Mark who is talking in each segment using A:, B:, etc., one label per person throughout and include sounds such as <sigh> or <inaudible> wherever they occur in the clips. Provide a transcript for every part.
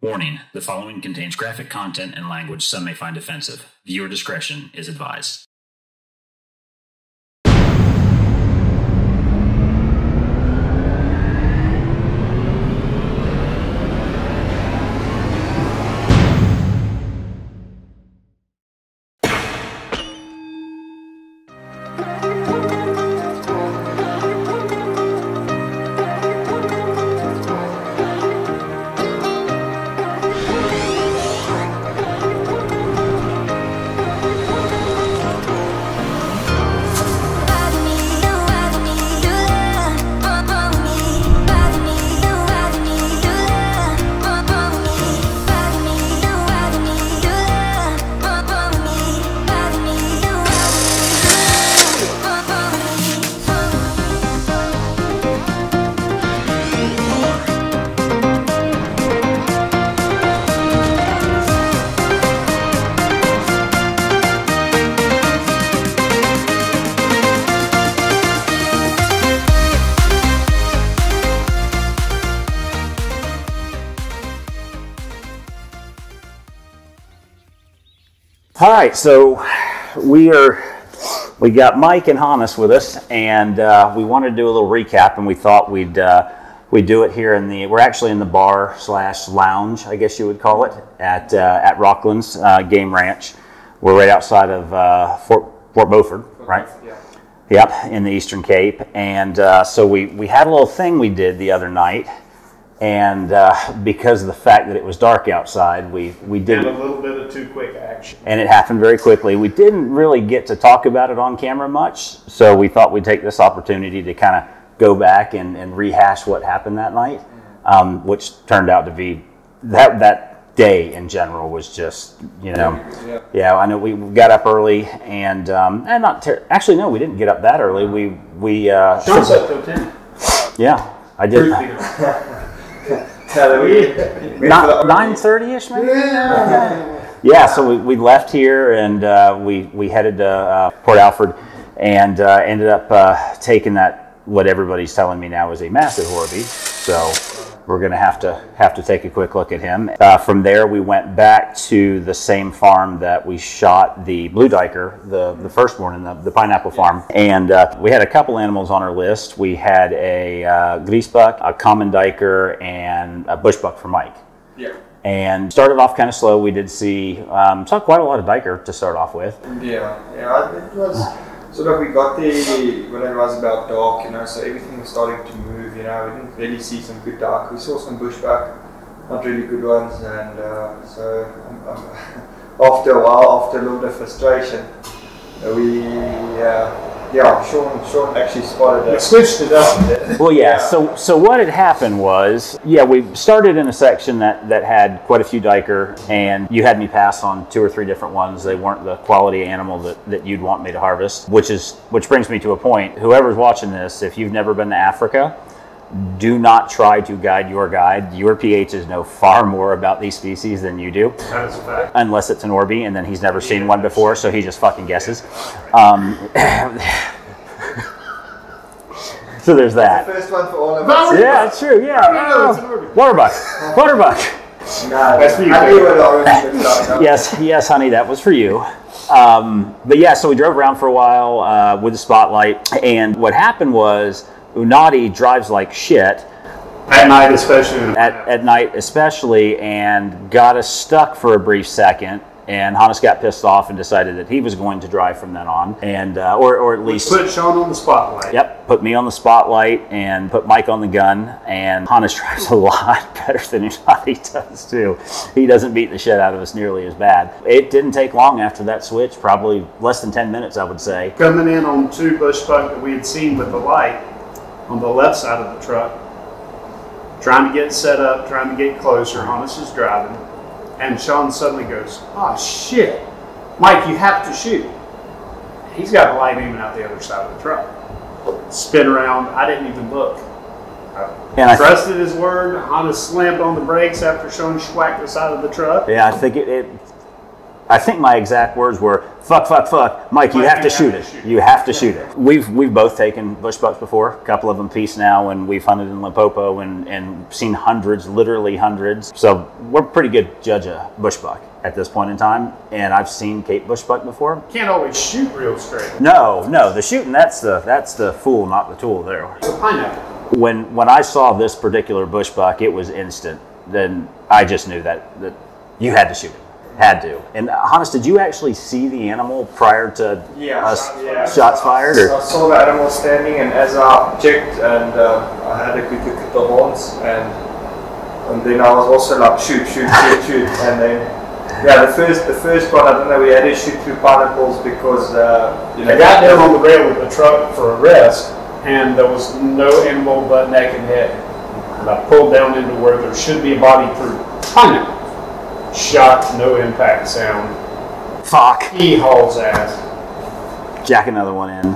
A: Warning the following contains graphic content and language some may find offensive. Viewer discretion is advised.
B: All right, so we are we got Mike and Hannes with us, and uh, we wanted to do a little recap, and we thought we'd uh, we'd do it here in the we're actually in the bar slash lounge, I guess you would call it, at uh, at Rocklands uh, Game Ranch. We're right outside of uh, Fort Fort Beaufort, right? Yeah. Yep, in the Eastern Cape, and uh, so we we had a little thing we did the other night. And uh, because of the fact that it was dark outside, we, we did
C: And a little bit of too quick action.
B: and it happened very quickly. We didn't really get to talk about it on camera much, so we thought we'd take this opportunity to kind of go back and, and rehash what happened that night, um, which turned out to be that that day in general was just you know
C: Yeah.
B: yeah I know we got up early and um, and not ter- actually no we didn't get up that early we we uh,
C: Shaun 10.
B: yeah I did <laughs> nine thirty ish maybe yeah, so we, we left here and uh, we, we headed to uh, Port Alfred and uh, ended up uh, taking that, what everybody's telling me now is a massive Oribi. So we're going to have to have to take a quick look at him. Uh, from there, we went back to the same farm that we shot the blue duiker the, the first morning, the, the pineapple farm. And uh, we had a couple animals on our list. We had a uh, grysbok, a common duiker, and a bushbuck for Mike
C: Yeah.
B: and started off kind of slow. We did see um, saw quite a lot of duiker to start off with.
D: Yeah, yeah, it was sort of we got there when it was about dark, you know, so everything was starting to move, you know. We didn't really see some good dark. We saw some bushbuck, not really good ones, and uh, so um, um, <laughs> after a while, after a little bit of frustration, uh, we uh, yeah, Shaun Shaun actually spotted
C: We
D: us.
C: switched it up a bit.
B: Well, yeah. So so what had happened was, yeah, we started in a section that that had quite a few duiker, and you had me pass on two or three different ones. They weren't the quality animal that, that you'd want me to harvest, which is which brings me to a point. Whoever's watching this, if you've never been to Africa. Do not try to guide your guide. Your PHs know far more about these species than you do.
C: That is a fact.
B: unless it's an Oribi, and then he's never seen one before, so he just fucking guesses. Um, <laughs> so there's
D: The
B: that.
D: first one for all of us.
B: Yeah, it's true. Yeah,
C: no, it's an
B: Waterbuck, Waterbuck.
D: No,
C: That's for you,
D: I
C: baby.
D: knew what I was going to
B: Yes, yes, honey, that was for you. Um, but yeah, so we drove around for a while uh, with the spotlight, and what happened was Unadi drives like shit
C: At night, especially.
B: at, at night especially and got us stuck for a brief second and Hannes got pissed off and decided that he was going to drive from then on and uh, or, or at least
C: Put Shaun on the spotlight.
B: yep put me on the spotlight and put Mike on the gun and Hannes <laughs> drives a lot better than Unadi does too he doesn't beat the shit out of us nearly as bad it didn't take long after that switch probably less than 10 minutes I would say
C: Coming in on two bush buck that we had seen with the light on the left side of the truck. Trying to get set up, trying to get closer. Hannes is driving. And Shaun suddenly goes, Oh shit. Mike, you have to shoot. He's got a light aiming out the other side of the truck. Spin around. I didn't even look.
B: and I
C: Trusted his word. Hannes slammed on the brakes after Shaun schwacked the side of the truck.
B: Yeah, I think it, it I think my exact words were "fuck, fuck, fuck." Mike, you
C: Mike,
B: have to shoot it. You have to shoot it. We've we've both taken bush bucks before. A couple of them piece now, and we've hunted in Limpopo and and seen hundreds, literally hundreds. So we're pretty good judge of bush buck at this point in time. And I've seen Cape bush buck before.
C: Can't always shoot real straight.
B: No, no, the shooting that's the that's the fool, not the tool. There.
C: It's a pineapple.
B: When when I saw this particular bush buck, it was instant. Then I just knew that that you had to shoot it. Had to. And uh, Hannes, did you actually see the animal prior to
D: Yeah,
B: us
D: yeah.
B: shots fired?
D: So
B: Or
D: I saw the animal standing, and as I checked, and uh, I had a good look at the horns, and and then I was also like shoot, shoot, shoot, shoot, <laughs> and then yeah, the first the first one I don't know we had to shoot through pineapples because uh, you know
C: I got down on the rail with the truck for a rest, and there was no animal but neck and head. And I pulled down into where there should be a body through pineapple. Shot, no impact sound.
B: fuck,
C: He hauls ass,
B: jack another one in.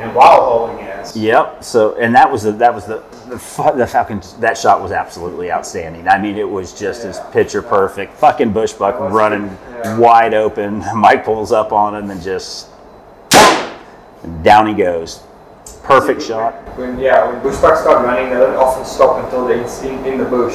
C: and while hauling ass,
B: Yep. So and that was the that was the the, the Falcon. That shot was absolutely outstanding. I mean, it was just as picture perfect. Fucking bush buck running
D: yeah.
B: wide open. <laughs> Mike pulls up on him and just and down he goes. Perfect shot.
D: when yeah when bushbucks start running, they don't often stop until they're in, in the bush,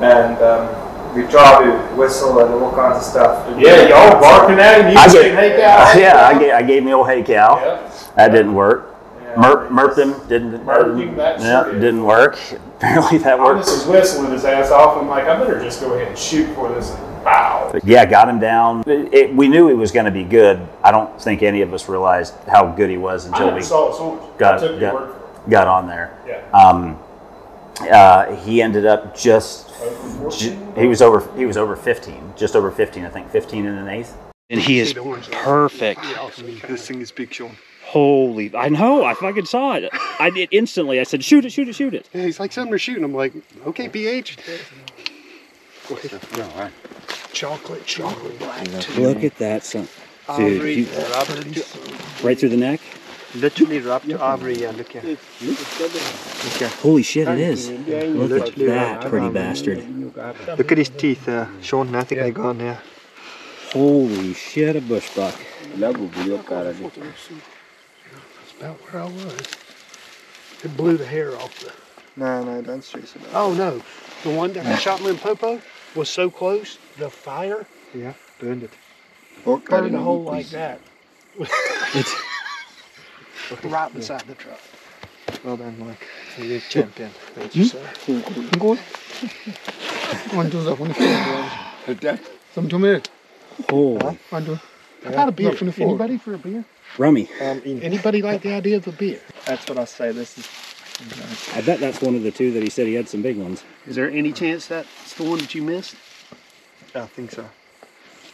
D: and um, we try to whistle and all kinds of stuff.
C: yeah, y'all barking at him. You
B: I
C: saying,
B: get-
C: "Hey, <laughs> cow!"
B: yeah, I gave, I gave him the old hey cow.
C: Yep.
B: That didn't work.
D: Yeah,
B: Merp,
D: they
B: him. Didn't.
C: Merped him, that
B: yeah,
C: sure did.
B: didn't work. <laughs> Apparently that worked.
C: Thomas is whistling his ass off. I'm like, I better just go ahead and shoot for this. And bow.
B: Yeah, got him down. It, it- we knew he was going to be good. I don't think any of us realized how good he was until we
C: saw his horns.
B: got
C: I took your word
B: got, got on there.
C: Yeah.
B: Um, uh, he ended up just he was over he was over 15, just over 15, I think 15 and an eighth. And he is perfect.
D: This thing is big, Shaun.
B: Holy, I know. I fucking saw it. I did instantly. I said, "Shoot it! Shoot it! Shoot it!"
E: Yeah, he's like, something to shoot. and I'm like, okay, PH. Chocolate, chocolate black.
B: Look at that, son. Dude, you- right through the neck.
E: Literally wrapped ivory. Yeah, look here.
B: Holy shit, it is. Look at that pretty bastard.
E: Look at his teeth, uh, Shaun. I think they gone there.
B: Holy shit, a bush buck.
E: That's about where I was. It blew the hair off the.
D: No, no, don't stress about
E: Oh no, the one that I shot in Limpopo was so close. The fire.
D: Yeah, burned it.
E: burned a hole like that. <laughs> right beside the truck.
D: Well done, Mike. You're a champion.
E: Thank you, sir.
F: One, two, one, four. Some two minutes.
B: Holy
F: One, two.
E: How about a beer?
F: Nothing for-
E: Anybody for a beer?
B: rummy.
D: Um.
E: Anybody like the idea of a beer?
D: That's what I say. This is.
B: I bet that's one of the two that he said he had some big ones.
E: Is there any chance that's the one that you missed?
D: I think so.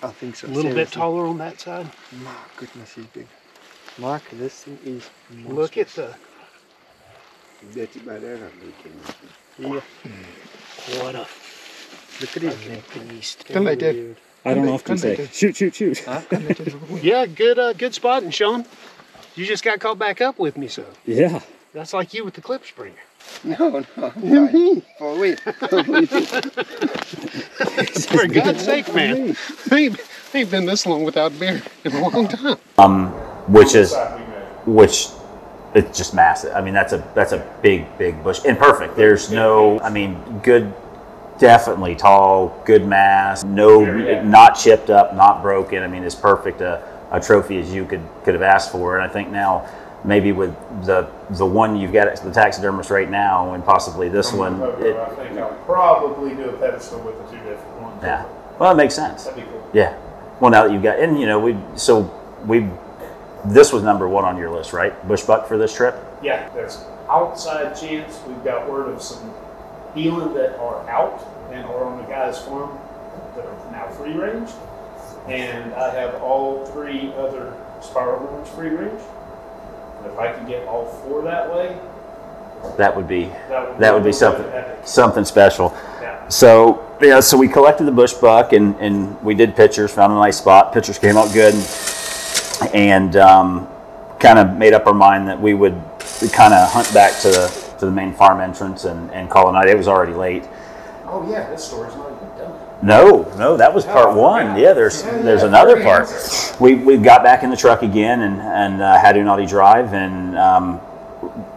D: I think so.
E: A little bit taller on that side.
D: My goodness, he's big. Mark, this thing is.
E: Look at the.
D: Yeah.
E: What a
D: Look at his
E: beast.
F: Can like that.
B: I don't
F: Can
B: often
F: they-
B: say,
F: can they-
B: shoot, shoot, shoot. <laughs>
E: Yeah, good, uh, good spotting, Shaun. You just got caught back up with me, so
B: Yeah.
E: that's like you with the klipspringer.
D: No, no.
E: me. <laughs>
D: For wait.
E: For God's sake, man, I ain't, I ain't been this long without beer in a long time.
B: Um, which is
C: Side we measure.
B: which it's just massive. I mean, that's a that's a big big bush and perfect. There's no, I mean, good, definitely tall, good mass, no, not chipped up, not broken. I mean, as perfect a, a trophy as you could could have asked for. And I think now. Maybe with the the one you've got at the taxidermist right now, and possibly this one, it,
C: I think I'll probably do a pedestal with the two different ones.
B: yeah. Well, it makes sense.
C: That'd be cool.
B: Yeah. Well, now that you've got, and you know, we so we this was number one on your list, right? Bush buck for this trip.
C: Yeah, there's outside chance. We've got word of some eland that are out and are on the guy's farm that are now free range. And I have all three other spiral horns free range. If I can get all four that way,
B: That would be
C: that would
B: that would be something
C: epic.
B: something special.
C: Yeah.
B: So yeah, so we collected the bush buck and and we did pictures, found a nice spot. Pictures came out good, and um, kind of made up our mind that we would kind of hunt back to the to the main farm entrance and and call it night. It was already late.
C: Oh yeah, this story's not even done.
B: No, no, that was part one. Yeah, there's there's another part. We we got back in the truck again and and uh, had Unati drive, and um,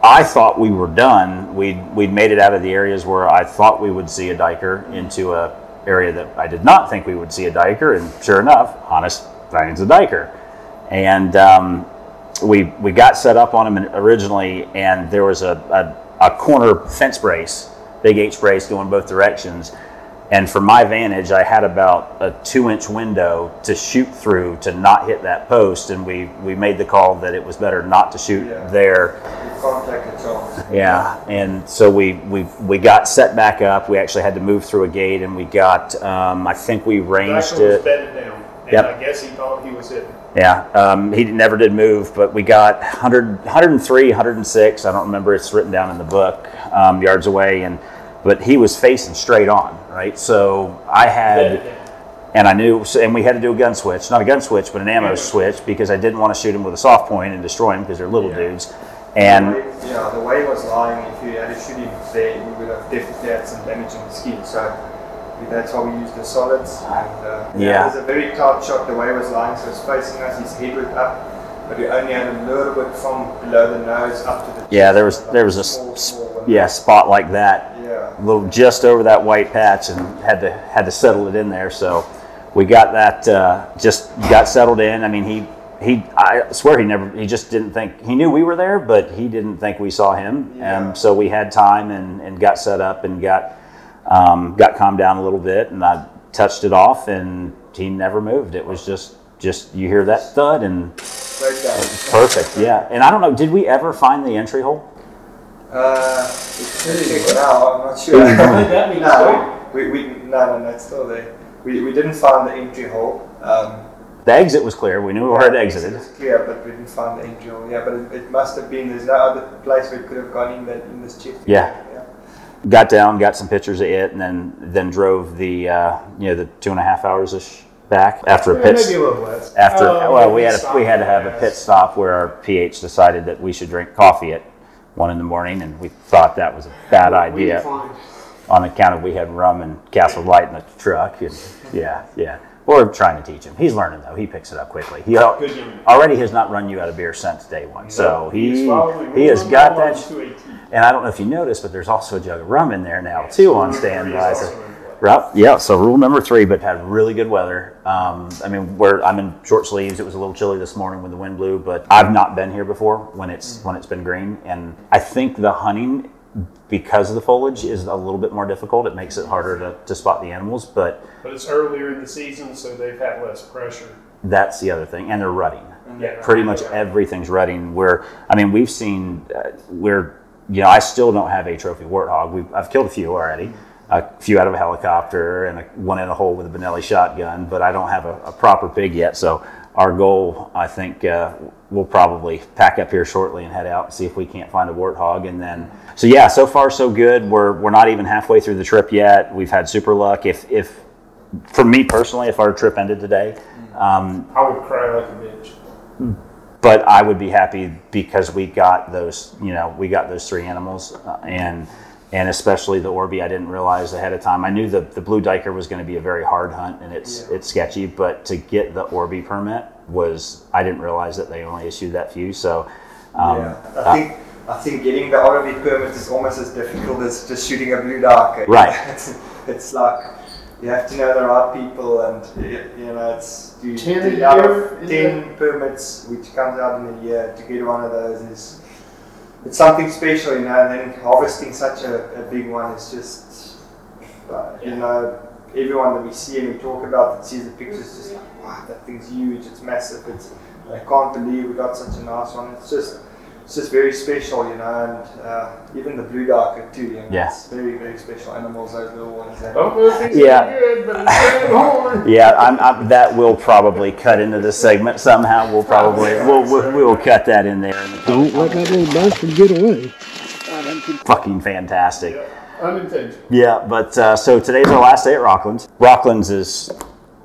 B: I thought we were done. We'd we'd made it out of the areas where I thought we would see a duiker into a area that I did not think we would see a duiker, and sure enough, Hannes finds a duiker, and um, we we got set up on him originally, and there was a, a, a corner fence brace, big H brace going both directions and from my vantage, I had about a two inch window to shoot through to not hit that post. And we, we made the call that it was better not to shoot
D: Yeah.
B: there. Yeah. And so we, we, we got set back up. We actually had to move through a gate and we got, um, I think we ranged
C: Duiker was
B: it.
C: bedded down, and
B: Yep.
C: I guess he thought he was hitting.
B: Yeah, um, he never did move, but we got 100, 103, 106. I don't remember. It's written down in the book, um, yards away, and but he was facing straight on, right? So I had, and I knew, and we had to do a gun switch, not a gun switch, but an ammo switch because I didn't want to shoot him with a soft point and destroy him because they're little dudes. And
D: The way- yeah, the way he was lying, if you had to shoot him there, you would have definitely had some damage on the skin. So that's why we used the solids. And, uh,
B: Yeah.
D: It was a very tight shot the way he was lying, so it's facing us, his head was up, but we only had a little bit from below the nose up to the
B: yeah, there was there was a
D: small, small
B: yeah spot like that
D: Yeah.
B: a little just over that white patch and had to had to settle it in there. So we got that uh, just got settled in. I mean, he he I swear he never he just didn't think he knew we were there, but he didn't think we saw him.
D: Yeah.
B: And so we had time and, and got set up and got um, got calmed down a little bit, and I touched it off, and he never moved. It was just just you hear that thud and perfect, yeah. And I don't know, did we ever find the entry hole?
D: Uh, it's check now, I'm not sure. <laughs>
C: that
D: no, we, we, no, no, no, it's still there. We, we didn't find the entry hole. Um,
B: The exit was clear. We knew where it
D: Yeah,
B: exited.
D: It's clear, but we didn't find the entry hole. Yeah, but it, it must have been. There's no other place we could have gone in that in this chip.
B: Yeah. Got down, got some pictures of it, and then then drove the uh, you know the two and a half hours ish back after a pit.
C: maybe a little less.
B: After
C: Oh,
B: well, we had a, we had to have a pit stop where our pH decided that we should drink coffee at one in the morning, and we thought that was a bad idea on account of we had rum and Castle Lite in the truck. And yeah, yeah. We're trying to teach him. He's learning though. He picks it up quickly. He al-
C: Good young man.
B: already has not run you out of beer since day one. So he he has got that.
C: one to a T.
B: And I don't know if you noticed, but there's also a jug of rum in there now too on standby.
C: also
B: So,
C: in play.
B: right, yeah. So rule number three, but had really good weather. Um, I mean, where I'm in short sleeves. It was a little chilly this morning when the wind blew, but I've not been here before when it's when it's been green, and I think the hunting because of the foliage is a little bit more difficult. It makes it harder to, to spot the animals, but
C: But it's earlier in the season, so they've had less pressure.
B: that's the other thing, and they're rutting.
C: Yeah.
B: pretty much everything's rutting. Where I mean, we've seen uh, where you know I still don't have a trophy warthog. We've, I've killed a few already, a few out of a helicopter, and a, one in a hole with a Benelli shotgun. But I don't have a, a proper pig yet. So our goal, I think, uh, we'll probably pack up here shortly and head out and see if we can't find a warthog, and then. So yeah, so far so good. We're we're not even halfway through the trip yet. We've had super luck. If if for me personally, if our trip ended today, um,
C: I would cry like a bitch.
B: but I would be happy because we got those, you know, we got those three animals, uh, and and especially the Oribi. I didn't realize ahead of time. I knew the the blue duiker was going to be a very hard hunt, and it's it's sketchy. But to get the Oribi permit was I didn't realize that they only issued that few. So um,
D: yeah. I think I think getting the Oribi permit is almost as difficult as just shooting a blue duiker.
B: Right. <laughs>
D: It's, it's like you have to know the right people, and y- you know it's you,
C: Ten a
D: out of
C: is
D: ten permits, which comes out in a year, to get one of those is it's something special, you know. And then harvesting such a, a big one is just uh, you know everyone that we see and we talk about that sees the pictures just like wow that thing's huge, it's massive, it's I can't believe we got such a nice one. It's just it's just very special, you know, and uh, even the blue duiker too. You know,
B: Yeah.
D: it's very very special animals. Those little ones. And
C: Don't know if he's
B: Yeah.
C: yeah. good, but it's good horn. <laughs>
B: yeah, I'm, I'm, that will probably cut into the segment somehow. We'll probably we'll, we'll, we'll cut that in there.
F: Don't let that little bastard get away.
B: Fucking fantastic.
C: Unintentional.
B: Yeah, but uh, so today's our last day at Rocklands. Rocklands is,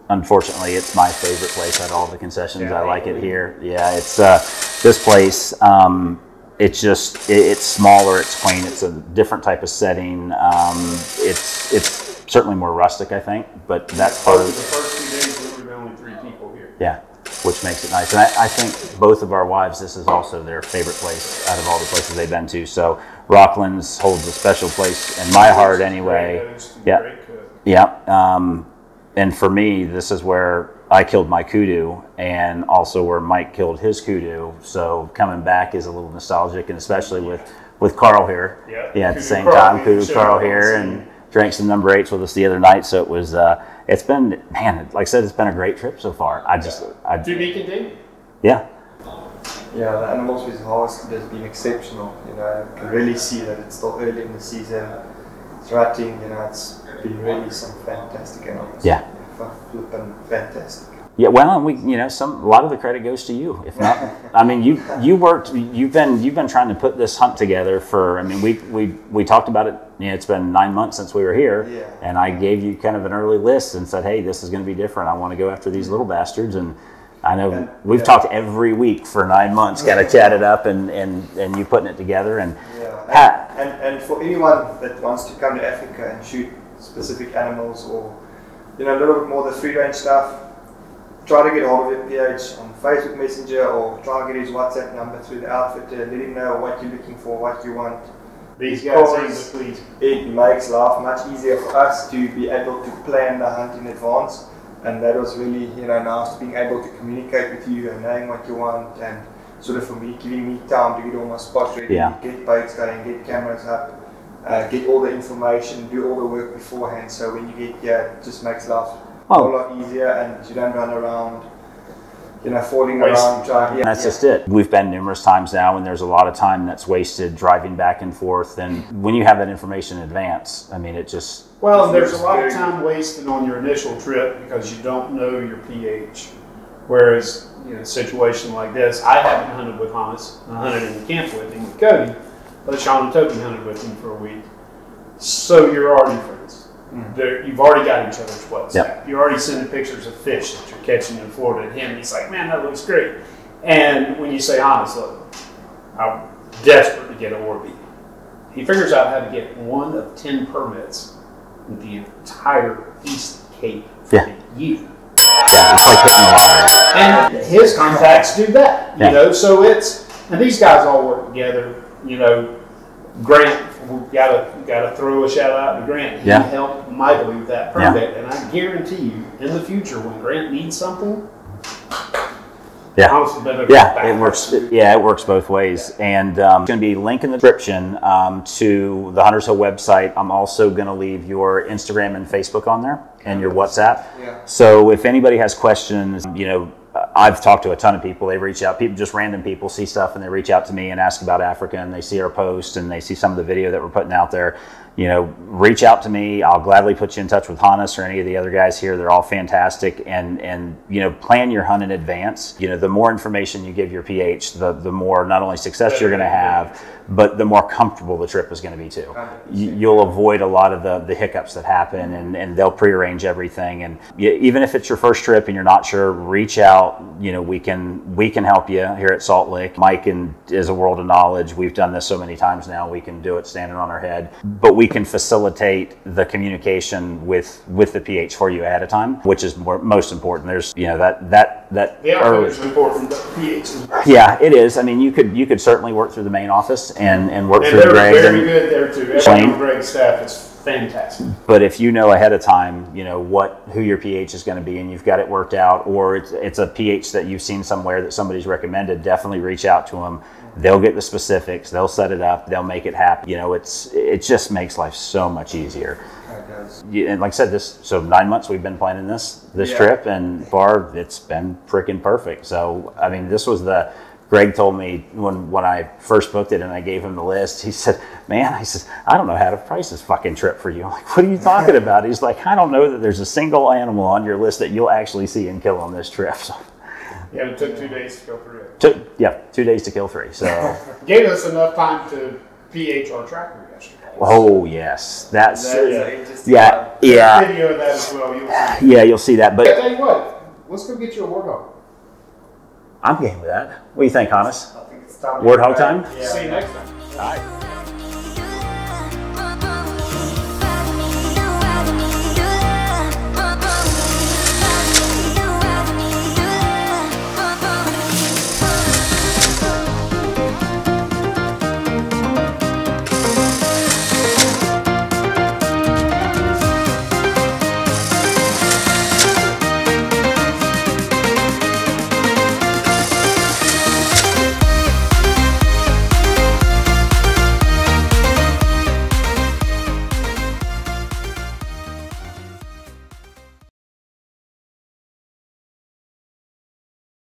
B: unfortunately, it's my favorite place out of all the concessions. I like it here. Yeah, it's uh, this place. Um, it's just it, it's smaller, it's quaint, it's a different type of setting. Um, it's it's certainly more rustic, I think. But that's part
C: the
B: of
C: first two days, were the only three people here.
B: yeah, which makes it nice. And I, I think both of our wives, this is also their favorite place out of all the places they've been to. So Rocklands holds a special place in my heart, anyway.
C: Great host and
B: Yeah. Yeah. Um, and for me, this is where I killed my kudu and also where Mike killed his kudu. So coming back is a little nostalgic, and especially with, with Carl here.
C: Yeah.
B: Yeah, at the same
C: Carl,
B: time, kudu
C: showed
B: Carl here
C: scene.
B: and drank some number eights with us the other night. So it was, uh, it's been, man, like I said, it's been a great trip so far. I just, I,
C: To be continued.
B: yeah.
D: Yeah, the animals we've harvested has been exceptional. You know, I can really see that it's still early in the season. It's rutting, you know, it's been really some fantastic animals.
B: Yeah.
D: Fantastic.
B: Yeah, well, and we, you know, some a lot of the credit goes to you. If not, I mean, you you worked, you've been you've been trying to put this hunt together for. I mean, we we we talked about it. You know, it's been nine months since we were here,
D: Yeah.
B: and I gave you kind of an early list and said, hey, this is going to be different. I want to go after these little bastards, and I know we've
D: yeah.
B: talked every week for nine months, kind of chatted up, and and and you putting it together, and
D: Yeah. And, and, and for anyone that wants to come to Africa and shoot specific animals or, you know, a little bit more the free range stuff, try to get hold of your PH on Facebook Messenger or try to get his WhatsApp number through the outfitter. Let him know what you're looking for, what you want.
C: These
D: Because
C: guys please.
D: It makes life much easier for us to be able to plan the hunt in advance. And that was really, you know, nice being able to communicate with you and knowing what you want and sort of for me giving me time to get all my spots ready,
B: Yeah.
D: get baits going, get cameras up, uh, get all the information, do all the work beforehand. So when you get here, it just makes life a
B: Oh.
D: whole lot easier and you don't run around, you know, falling
C: Wasting
D: around trying. Yeah,
B: that's
D: yeah.
B: just it. We've been numerous times now, and there's a lot of time that's wasted driving back and forth. And when you have that information in advance, I mean, it just
C: Well,
D: Just
C: there's a lot of time wasted on your initial trip because you don't know your pH. Whereas, you know, a situation like this, I haven't hunted with Hans. I hunted in the camp with him with Cody, but Shaun and Toby hunted with him for a week. So you're already friends. Mm-hmm. There, you've already got each other's WhatsApp.
B: Yep.
C: You're already sending pictures of fish that you're catching in Florida to him. He's like, man, that looks great. And when you say, Hans, look, I'm desperate to get a Oribi. He figures out how to get one of 10 permits in the entire East Cape for
B: Yeah.
C: the year.
B: yeah, it's like hitting the lottery.
C: And his contacts do that, you
B: Yeah.
C: know. So it's and these guys all work together. You know, Grant, we gotta gotta throw a shout out to Grant. He
B: Yeah.
C: helped mightily with that
B: Yeah.
C: permit, and I guarantee you, in the future, when Grant needs something,
B: Yeah.
C: Honestly,
B: Yeah, it works.
C: up.
B: Yeah, it works both ways. And um, going to be a link in the description um, to the Huntershill website. I'm also going to leave your Instagram and Facebook on there and your WhatsApp.
D: Yeah.
B: So if anybody has questions, you know, I've talked to a ton of people. They reach out, people, just random people see stuff and they reach out to me and ask about Africa and they see our post and they see some of the video that we're putting out there. You know, reach out to me. I'll gladly put you in touch with Hannes or any of the other guys here. They're all fantastic. And and you know, plan your hunt in advance. You know, the more information you give your PH, the the more not only success you're going to have, but the more comfortable the trip is going to be too. You, you'll avoid a lot of the the hiccups that happen, and and they'll prearrange everything. And you, even if it's your first trip and you're not sure, reach out. You know, we can we can help you here at Saltlick. Mike and is a world of knowledge. We've done this so many times now. We can do it standing on our head, but we can facilitate the communication with with the PH for you ahead of time, which is more, most important. There's you know that that that
C: The
B: early-
C: is important, pH
B: yeah, it is. I mean, you could you could certainly work through the main office and and work
C: and
B: through Greg.
C: very
B: and-
C: good there too. Everyone Greg's staff is fantastic.
B: But if you know ahead of time, you know what who your pH is going to be, and you've got it worked out, or it's, it's a pH that you've seen somewhere that somebody's recommended, definitely reach out to them. They'll get the specifics. They'll set it up. They'll make it happen. You know, it's it just makes life so much easier. And like I said, this so nine months we've been planning this this
D: Yeah.
B: trip, and far it's been freaking perfect. So I mean, this was the. Greg told me when when I first booked it and I gave him the list. He said, "Man, I says I don't know how to price this fucking trip for you." I'm like, "What are you talking <laughs> about?" He's like, "I don't know that there's a single animal on your list that you'll actually see and kill on this trip." <laughs> So
C: Yeah, it took two days to go through it.
B: Took yeah two days to kill three. So <laughs>
C: Gave us enough time to pH our tracker yesterday.
B: oh yes, that's
D: That is
C: Yeah.
B: yeah
D: one.
B: yeah
C: Video of that as well. You'll see.
B: yeah. You'll see that,
C: I
B: but
C: tell you what, let's go get you a warthog.
B: I'm game with that. What do you think, Hannes?
D: I think time
B: Warthog time?
D: Yeah.
C: See you next time.
B: All right.